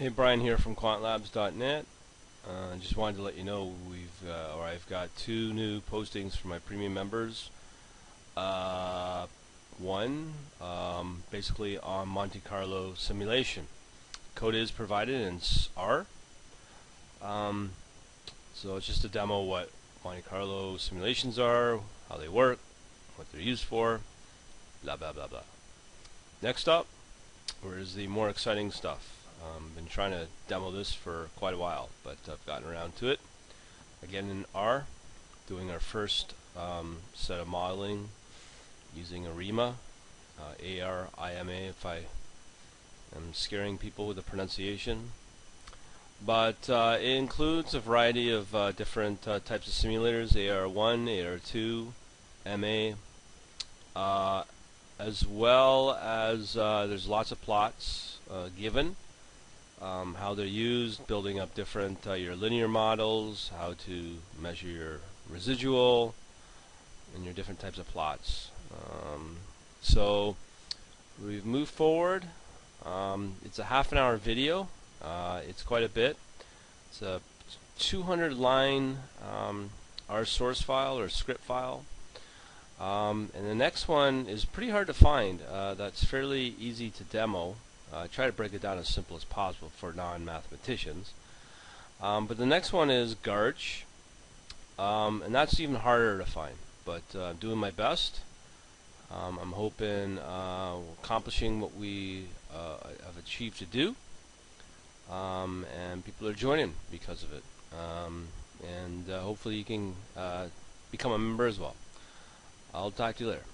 Hey, Brian here from quantlabs.net. Uh, just wanted to let you know we've, uh, or I've got two new postings for my premium members. Uh, one, um, basically on Monte Carlo simulation. Code is provided in R. Um, so it's just a demo what Monte Carlo simulations are, how they work, what they're used for, blah blah blah blah. Next up, where is the more exciting stuff? Um, been trying to demo this for quite a while, but I've gotten around to it. Again in R, doing our first um, set of modeling using ARIMA, uh, A-R-I-M-A if I am scaring people with the pronunciation. But uh, it includes a variety of uh, different uh, types of simulators, AR1, AR2, MA, uh, as well as uh, there's lots of plots given um, how they're used, building up different uh, your linear models, how to measure your residual, and your different types of plots. Um, so we've moved forward. Um, it's a half an hour video. Uh, it's quite a bit. It's a 200 line um, R source file or script file. Um, and the next one is pretty hard to find. Uh, that's fairly easy to demo. Uh, try to break it down as simple as possible for non-mathematicians. Um, but the next one is GARCH, um, and that's even harder to find. But uh, I'm doing my best. Um, I'm hoping uh, accomplishing what we uh, have achieved to do, um, and people are joining because of it. Um, and uh, hopefully you can uh, become a member as well. I'll talk to you later.